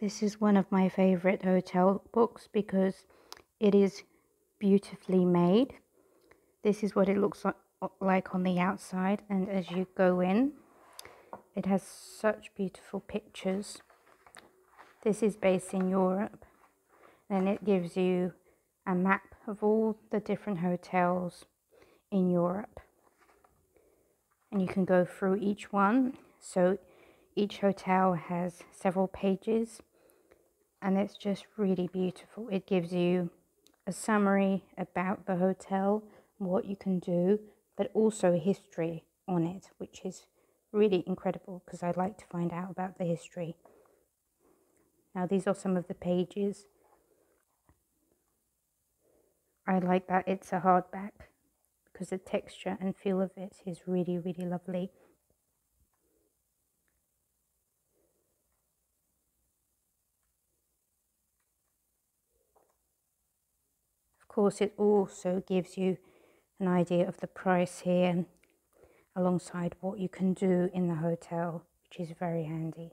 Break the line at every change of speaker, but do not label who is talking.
This is one of my favorite hotel books because it is beautifully made. This is what it looks like on the outside and as you go in it has such beautiful pictures. This is based in Europe and it gives you a map of all the different hotels in Europe and you can go through each one so each hotel has several pages and it's just really beautiful. It gives you a summary about the hotel, what you can do, but also history on it, which is really incredible because I like to find out about the history. Now these are some of the pages. I like that it's a hardback because the texture and feel of it is really, really lovely. Course it also gives you an idea of the price here alongside what you can do in the hotel which is very handy